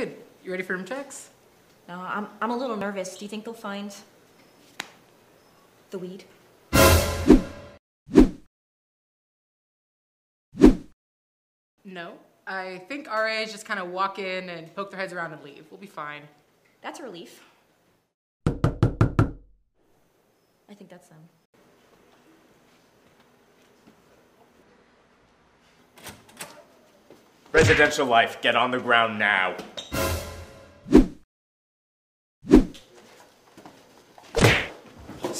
good. You ready for room checks? No, I'm, I'm a little nervous. Do you think they'll find the weed? No. I think RAs just kind of walk in and poke their heads around and leave. We'll be fine. That's a relief. I think that's them. Residential life, get on the ground now.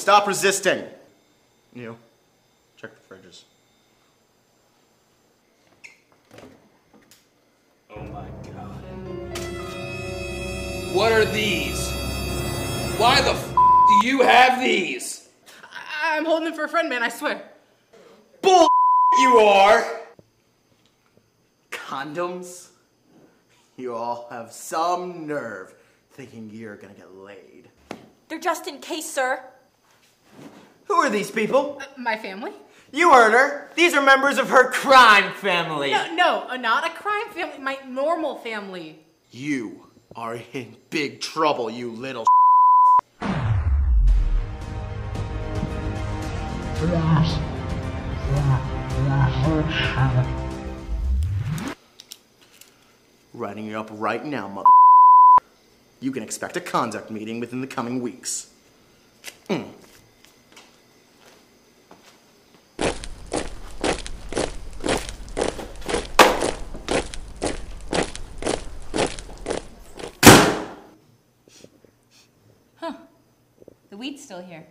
Stop resisting. You. Check the fridges. Oh my god. What are these? Why the f do you have these? I- I'm holding them for a friend, man, I swear. Bull you are! Condoms? You all have some nerve thinking you're gonna get laid. They're just in case, sir. Who are these people? My family? You heard her. These are members of her crime family. No, no, uh, not a crime family. My normal family. You are in big trouble, you little Writing you up right now, mother. You can expect a conduct meeting within the coming weeks. Mm. Weed's still here.